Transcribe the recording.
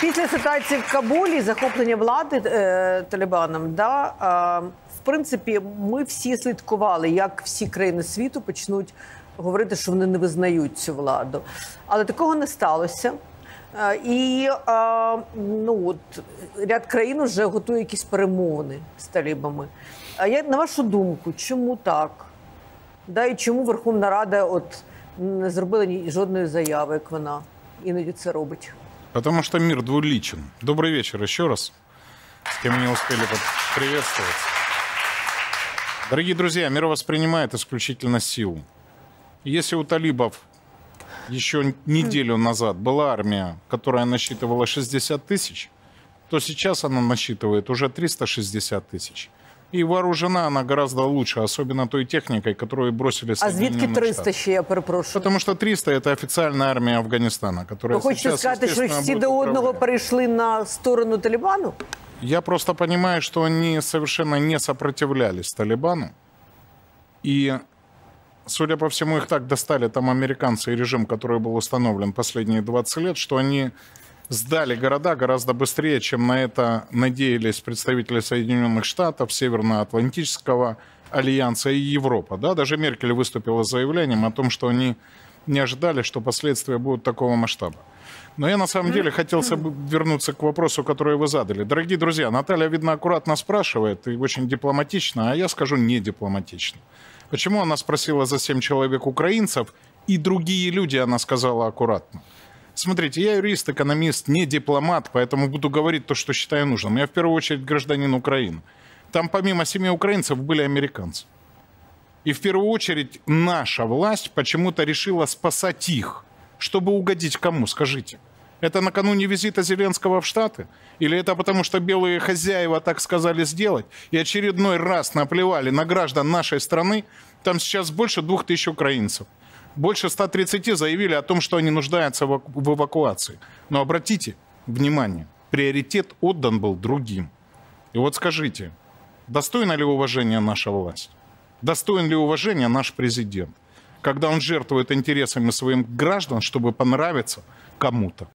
Після ситуації в Кабулі, захоплення влади е, Талібаном, да, е, в принципі, ми всі слідкували, як всі країни світу почнуть говорити, що вони не визнають цю владу. Але такого не сталося. Е, і е, ну, от, ряд країн вже готує якісь перемовини з талібами. А як на вашу думку, чому так? Да, і чому Верховна Рада от не зробила ні жодної заяви, як вона іноді це робить? Потому что мир двуличен. Добрый вечер еще раз. С кем не успели приветствовать. Дорогие друзья, мир воспринимает исключительно силу. Если у талибов еще неделю назад была армия, которая насчитывала 60 тысяч, то сейчас она насчитывает уже 360 тысяч. И вооружена она гораздо лучше, особенно той техникой, которую бросили А звідки Соединенные 300 Штаты. ще, я перепрошую? Потому что 300 это официальная армия Афганистана, которая Ви хочете сейчас, сказати, що естественно, всі будет до одного управлять. перейшли на сторону Талібану? Я просто понимаю, что они совершенно не сопротивлялись Талибану. И, судя по всему, их так достали там американцы и режим, который был установлен последние 20 лет, что они сдали города гораздо быстрее, чем на это надеялись представители Соединенных Штатов, Североатлантического альянса и Европа. Да? Даже Меркель выступила с заявлением о том, что они не ожидали, что последствия будут такого масштаба. Но я на самом деле хотел бы вернуться к вопросу, который вы задали. Дорогие друзья, Наталья, видно, аккуратно спрашивает и очень дипломатично, а я скажу не дипломатично. Почему она спросила за семь человек украинцев, и другие люди, она сказала аккуратно. Смотрите, я юрист, экономист, не дипломат, поэтому буду говорить то, что считаю нужным. Я в первую очередь гражданин Украины. Там помимо семи украинцев были американцы. И в первую очередь наша власть почему-то решила спасать их. Чтобы угодить кому, скажите? Это накануне визита Зеленского в Штаты? Или это потому, что белые хозяева так сказали сделать и очередной раз наплевали на граждан нашей страны? Там сейчас больше двух тысяч украинцев. Больше 130 заявили о том, что они нуждаются в эваку- в эвакуации. Но обратите внимание, приоритет отдан был другим. И вот скажите, достойна ли уважения наша власть? Достоин ли уважения наш президент? Когда он жертвует интересами своим граждан, чтобы понравиться кому-то.